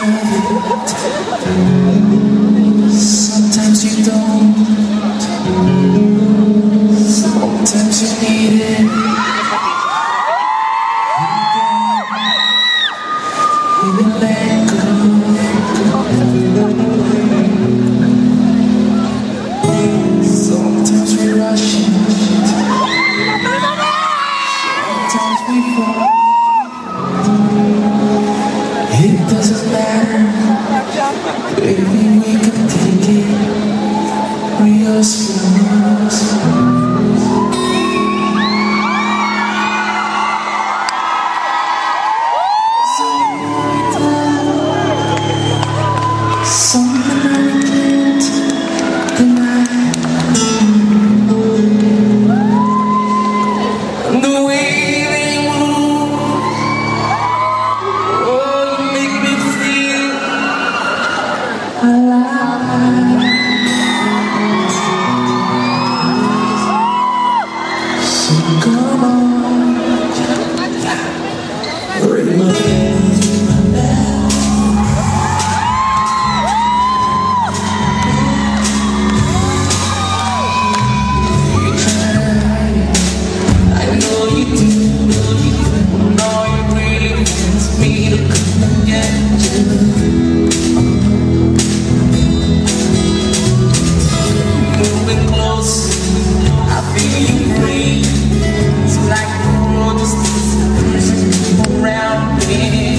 Sometimes you don't. Sometimes you need alive. You.